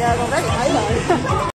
giờ còn đó thì thấy rồi.